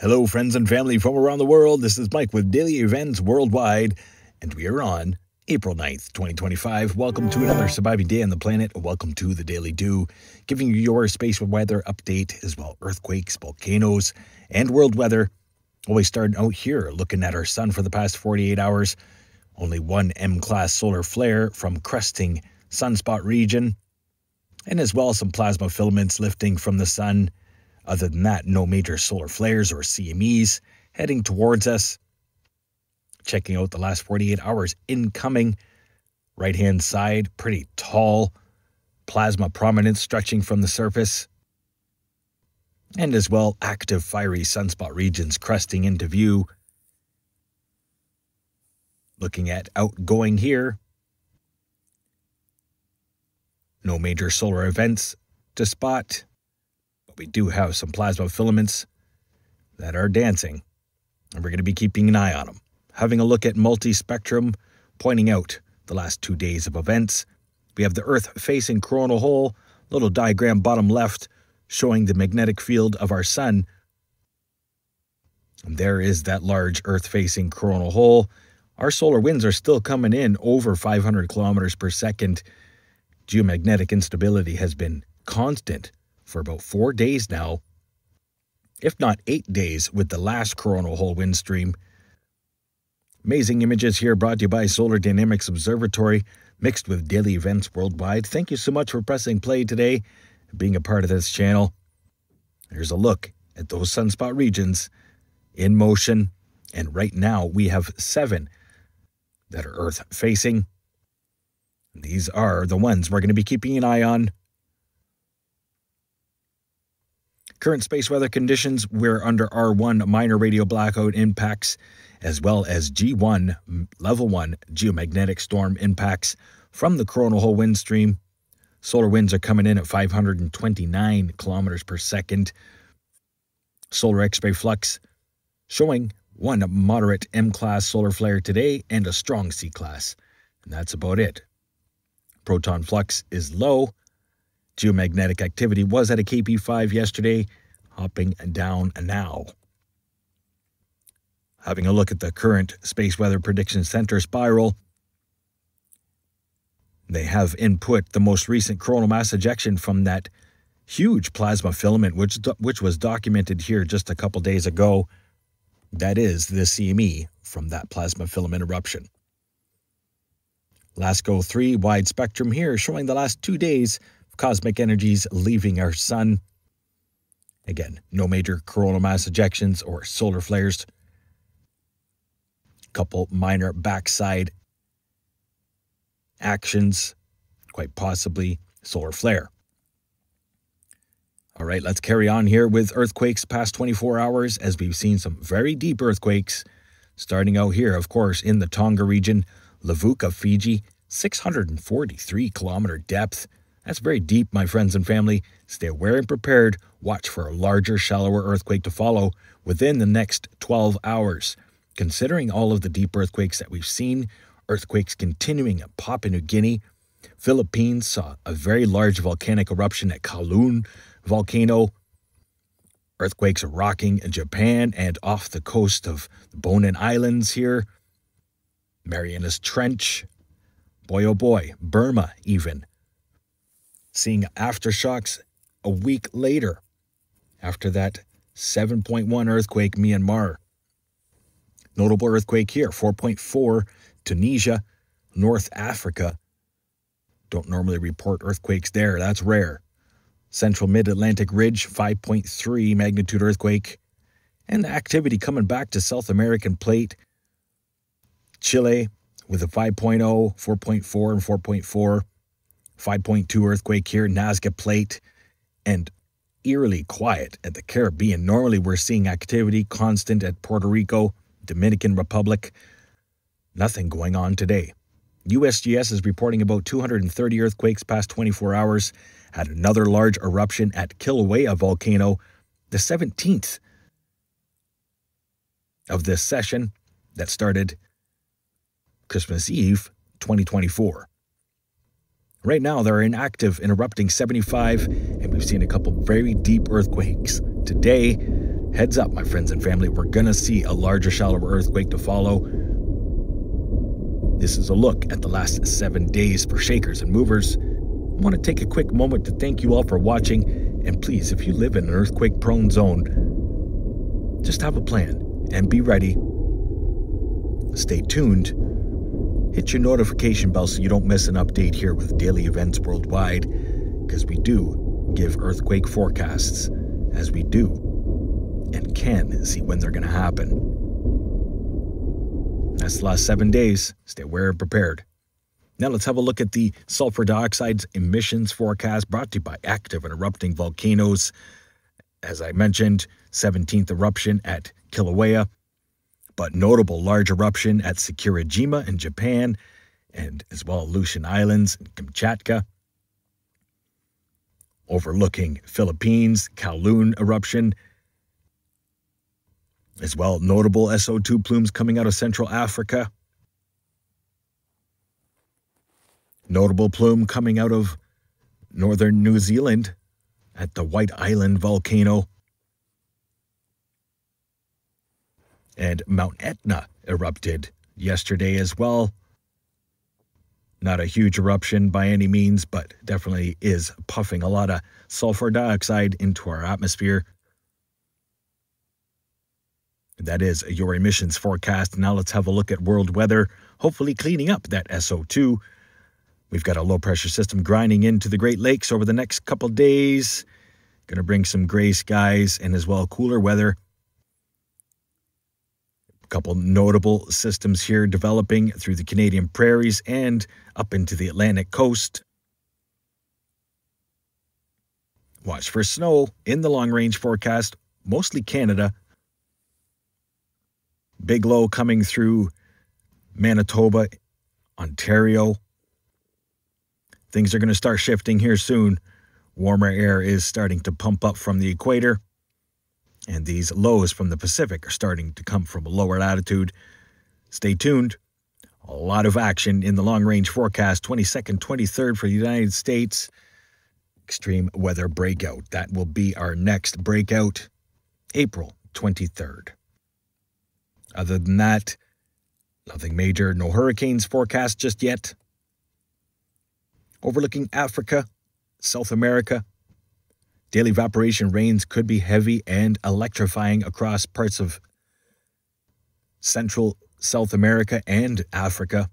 Hello, friends and family from around the world. This is Mike with Daily Events Worldwide, and we are on April 9th, 2025. Welcome to another surviving day on the planet. Welcome to the Daily Dew, giving you your space weather update as well earthquakes, volcanoes, and world weather. Always starting out here looking at our sun for the past 48 hours. Only one M class solar flare from cresting sunspot region, and as well some plasma filaments lifting from the sun other than that, no major solar flares or CMEs heading towards us. Checking out the last 48 hours incoming. Right hand side, pretty tall plasma prominence stretching from the surface. And as well, active fiery sunspot regions cresting into view. Looking at outgoing here. No major solar events to spot but we do have some plasma filaments that are dancing, and we're going to be keeping an eye on them. Having a look at multi-spectrum, pointing out the last two days of events. We have the Earth-facing coronal hole, little diagram bottom left, showing the magnetic field of our sun. And there is that large Earth-facing coronal hole. Our solar winds are still coming in over 500 kilometers per second. Geomagnetic instability has been constant for about four days now, if not eight days, with the last coronal hole wind stream. Amazing images here brought to you by Solar Dynamics Observatory, mixed with daily events worldwide. Thank you so much for pressing play today and being a part of this channel. Here's a look at those sunspot regions in motion. And right now we have seven that are Earth facing. These are the ones we're going to be keeping an eye on Current space weather conditions, we're under R1 minor radio blackout impacts, as well as G1 level 1 geomagnetic storm impacts from the coronal hole wind stream. Solar winds are coming in at 529 kilometers per second. Solar X ray flux showing one moderate M class solar flare today and a strong C class. And that's about it. Proton flux is low Geomagnetic activity was at a KP5 yesterday, hopping down now. Having a look at the current Space Weather Prediction Center spiral, they have input the most recent coronal mass ejection from that huge plasma filament, which, which was documented here just a couple days ago. That is the CME from that plasma filament eruption. LASCO 3 wide spectrum here showing the last two days cosmic energies leaving our sun. Again, no major coronal mass ejections or solar flares. Couple minor backside actions, quite possibly solar flare. All right, let's carry on here with earthquakes past 24 hours as we've seen some very deep earthquakes. Starting out here, of course, in the Tonga region, Levuka, Fiji, 643 kilometer depth. That's very deep, my friends and family. Stay aware and prepared. Watch for a larger, shallower earthquake to follow within the next 12 hours. Considering all of the deep earthquakes that we've seen, earthquakes continuing at Papua New Guinea, Philippines saw a very large volcanic eruption at Kanlaon volcano. Earthquakes are rocking in Japan and off the coast of the Bonin Islands here. Marianas Trench. Boy, oh boy, Burma even seeing aftershocks a week later after that 7.1 earthquake Myanmar. Notable earthquake here, 4.4 Tunisia, North Africa. Don't normally report earthquakes there, that's rare. Central Mid Atlantic Ridge, 5.3 magnitude earthquake. And activity coming back to South American plate. Chile with a 5.0, 4.4, and 4.4. 5.2 earthquake here, Nazca Plate, and eerily quiet at the Caribbean. Normally, we're seeing activity constant at Puerto Rico, Dominican Republic. Nothing going on today. USGS is reporting about 230 earthquakes past 24 hours. Had another large eruption at Kilauea volcano, the 17th of this session that started Christmas Eve 2024. Right now, they're inactive and erupting 75, and we've seen a couple very deep earthquakes. Today, Heads up, my friends and family, we're to see a larger, shallower earthquake to follow. This is a look at the last seven days for shakers and movers. I want to take a quick moment to thank you all for watching. And please, if you live in an earthquake prone zone, just have a plan and be ready. Stay tuned. Hit your notification bell so you don't miss an update here with daily events worldwide, because we do give earthquake forecasts as we do and can see when they're going to happen. That's the last seven days. Stay aware and prepared. Now let's have a look at the sulfur dioxide emissions forecast brought to you by active and erupting volcanoes. As I mentioned, 17th eruption at Kilauea, but notable large eruption at Sakurajima in Japan, and as well Aleutian Islands and Kamchatka. Overlooking Philippines, Kanlaon eruption, as well notable SO2 plumes coming out of Central Africa. Notable plume coming out of northern New Zealand at the White Island volcano. And Mount Etna erupted yesterday as well. Not a huge eruption by any means, but definitely is puffing a lot of sulfur dioxide into our atmosphere. That is your emissions forecast. Now let's have a look at world weather, hopefully cleaning up that SO2. We've got a low pressure system grinding into the Great Lakes over the next couple days. Going to bring some gray skies and as well cooler weather. A couple notable systems here developing through the Canadian prairies and up into the Atlantic coast. Watch for snow in the long range forecast, mostly Canada, Big low coming through Manitoba, Ontario. Things are going to start shifting here soon. Warmer air is starting to pump up from the equator, and these lows from the Pacific are starting to come from a lower latitude. Stay tuned. A lot of action in the long range forecast 22nd, 23rd for the United States. Extreme weather breakout. That will be our next breakout, April 23rd. Other than that, nothing major, no hurricanes forecast just yet. Overlooking Africa, South America, daily evaporation rains could be heavy and electrifying across parts of Central South America and Africa.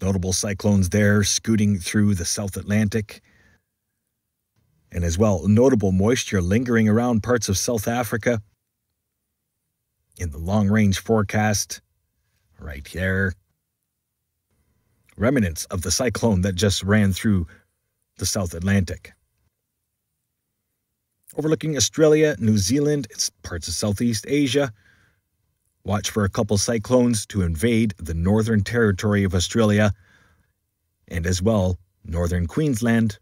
Notable cyclones there scooting through the South Atlantic. And as well, notable moisture lingering around parts of South Africa in the long range forecast, right there. Remnants of the cyclone that just ran through the South Atlantic. Overlooking Australia, New Zealand, parts of Southeast Asia. Watch for a couple cyclones to invade the northern territory of Australia and as well northern Queensland.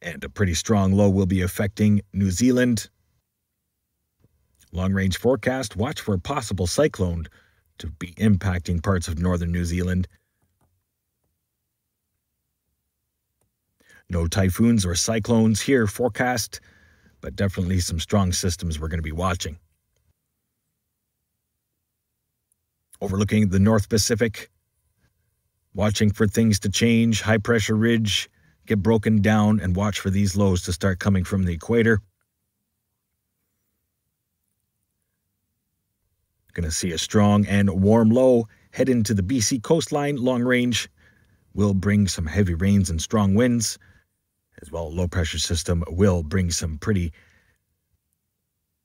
And a pretty strong low will be affecting New Zealand, Long range forecast watch for a possible cyclone to be impacting parts of northern New Zealand. No typhoons or cyclones here forecast, but definitely some strong systems we're going to be watching. Overlooking the North Pacific, watching for things to change, high pressure ridge get broken down, and watch for these lows to start coming from the equator. Going to see a strong and warm low head into the BC coastline. Long range will bring some heavy rains and strong winds. As well, low pressure system will bring some pretty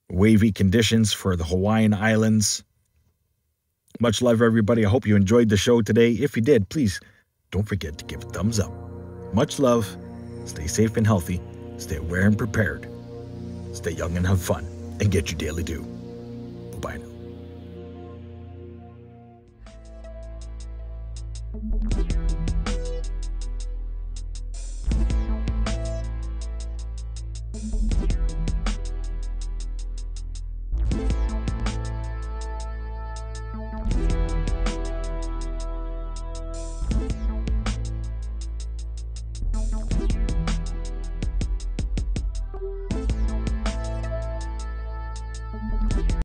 wavy conditions for the Hawaiian Islands. Much love, everybody. I hope you enjoyed the show today. If you did, please don't forget to give a thumbs up. Much love. Stay safe and healthy. Stay aware and prepared. Stay young and have fun. And get your daily due. Bye bye now.